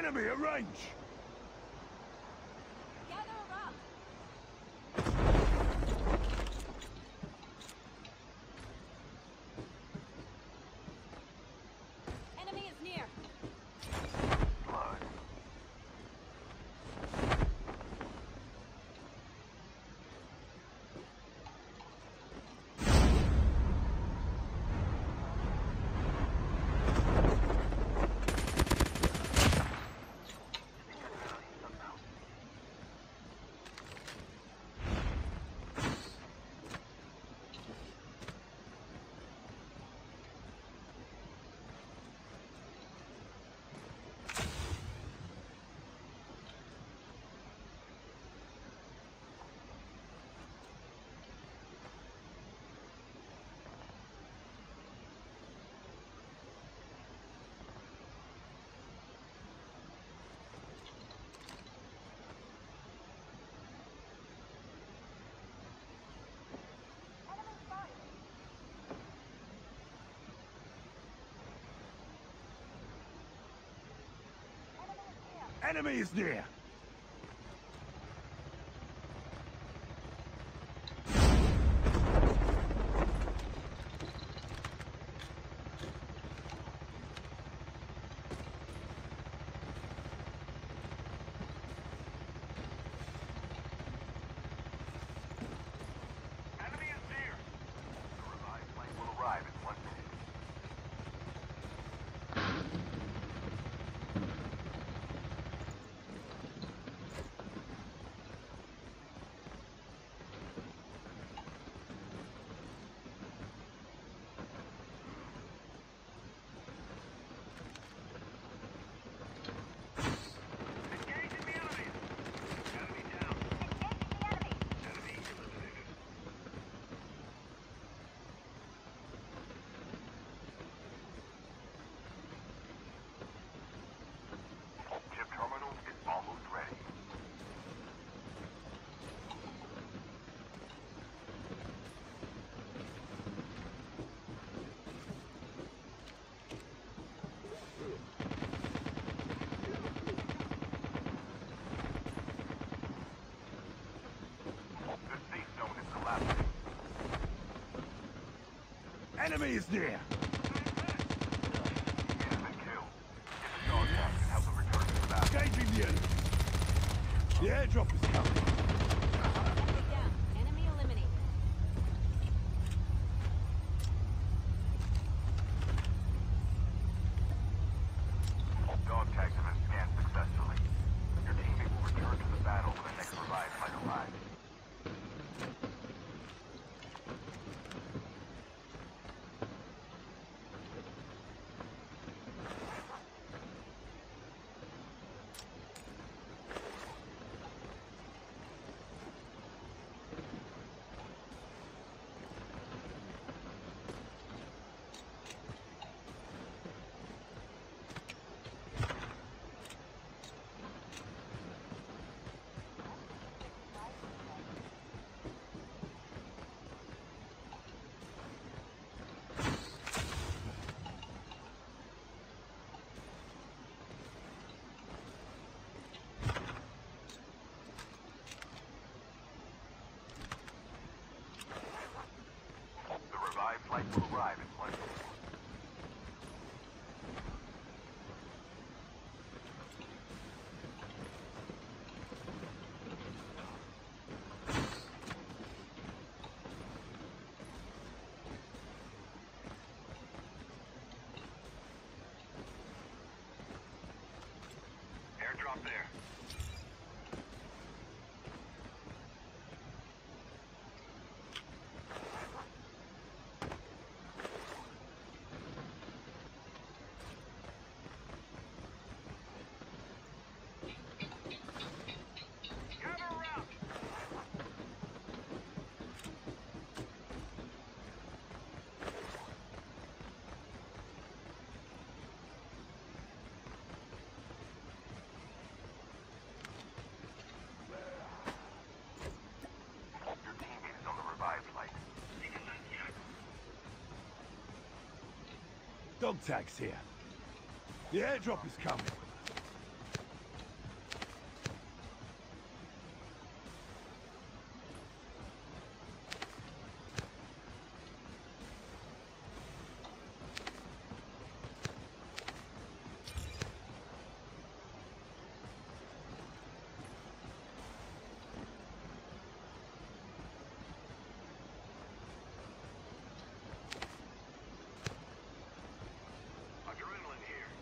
Enemy at range! enemy is near! enemy is near! will arrive. dog tags here. The airdrop is coming.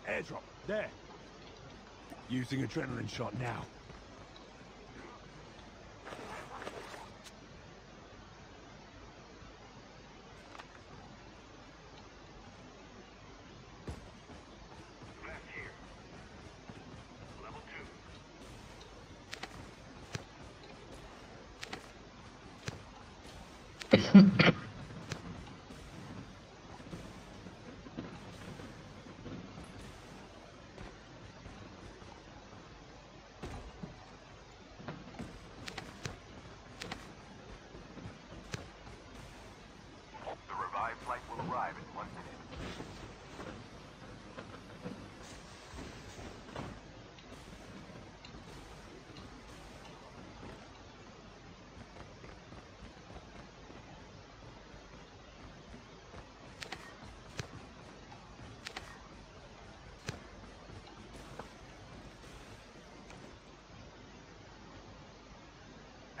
Airdrop. There. Using adrenaline shot now. Back here. Level two. The revived flight will arrive in one minute.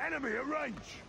Enemy at range!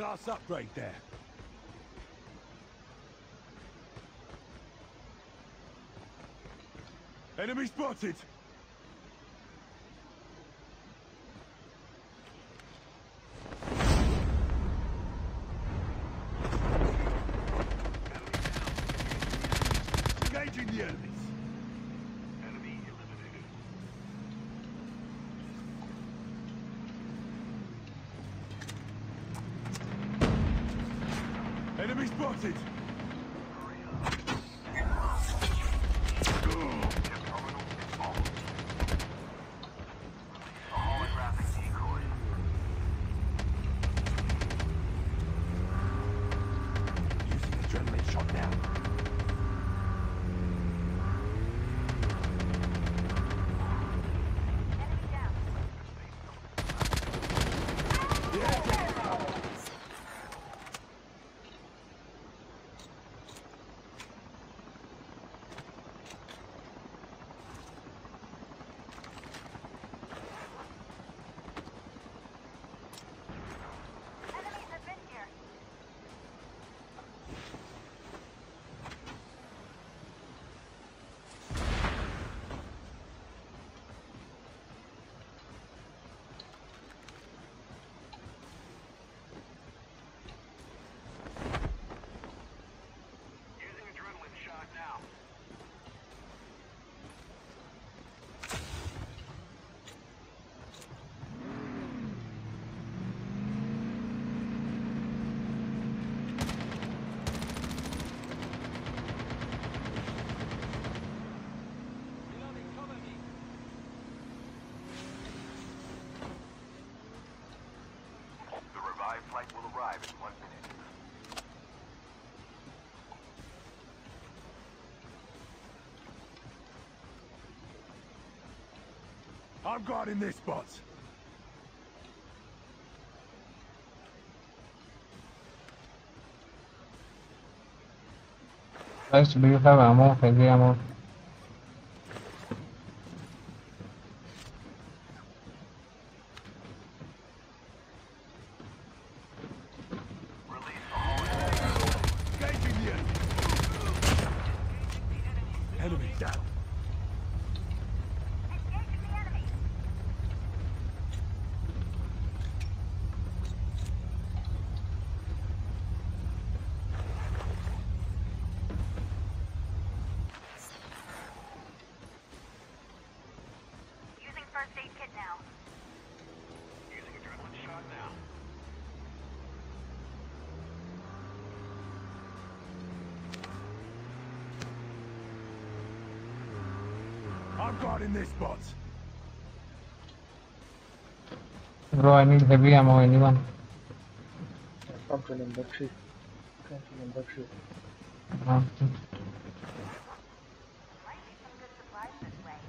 Arrive. Class upgrade there. Enemy spotted! Engaging the. Enemy Enemy spotted! Chip terminal is almost. A holographic decoy. Using adrenaline shot now. Enemy down. The airdrop is coming. Enemies have been here. Using adrenaline shot now. The revived flight will arrive in one minute. I'm guarding this spot. Guys, do you have ammo? Heavy ammo? Engaging the enemy. Enemy down. Engaging the enemy. Using first aid kit now. Using adrenaline shot now. I'm guarding this spot. Bro, I need heavy ammo. Anyone? Come to number three. Come to number three. Might be some good supplies this way.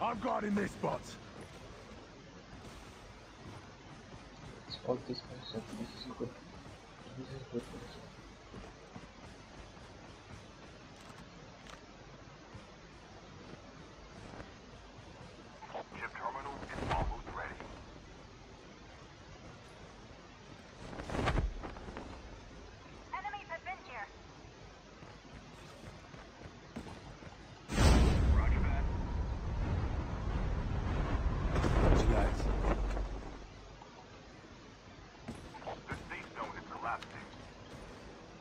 I'm guarding this spot. All this person. This is good. This is good. person. Chip terminal is almost ready. Enemies have been here. Roger that. Roger that. The safe zone is collapsing.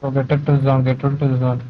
So get it to the zone. Get it to the zone.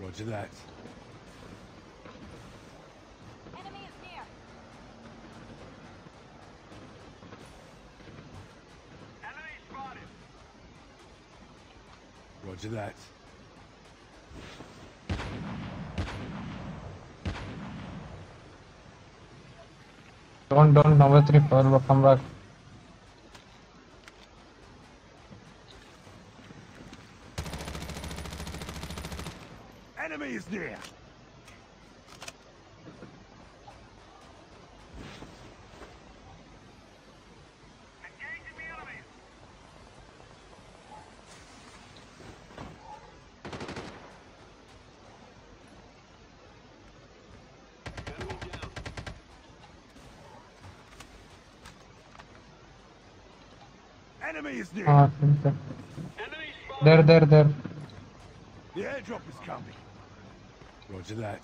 Roger that. Enemy is near. Enemy spotted. Roger that. Don't, don't. Number three. Forward. Come back. Aa sıkıntı. Der der der. The airdrop is coming. Roger that.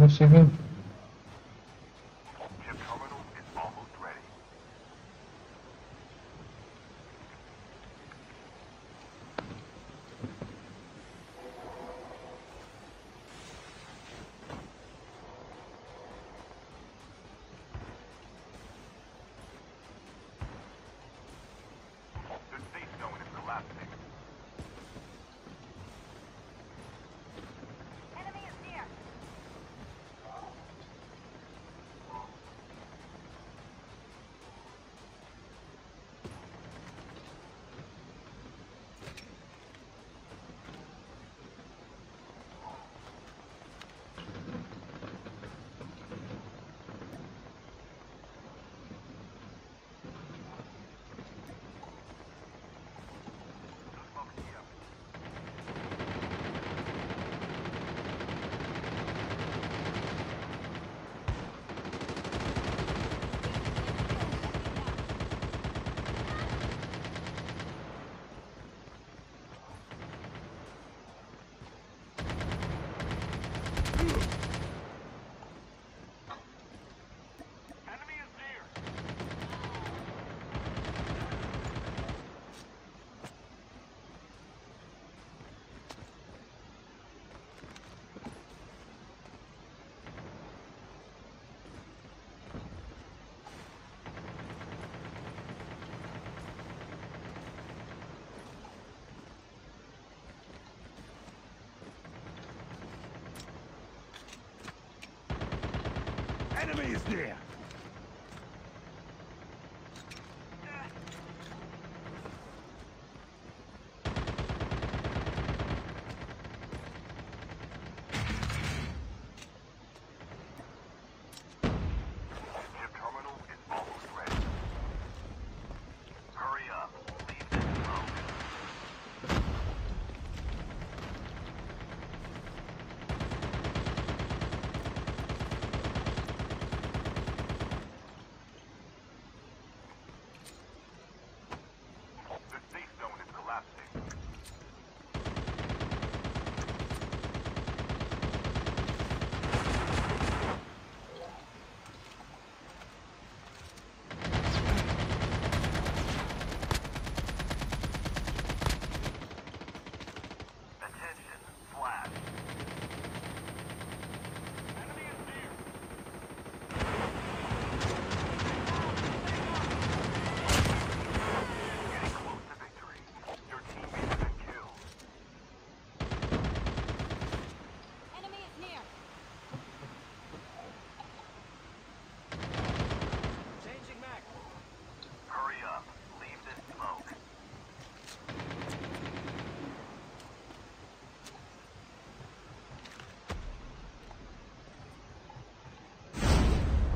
Ne şey? enemy is there!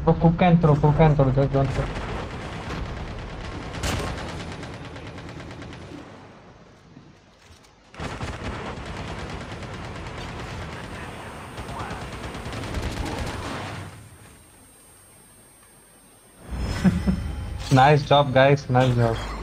Sto cucentro, cucentro, Giorgio. nice job guys, nice job.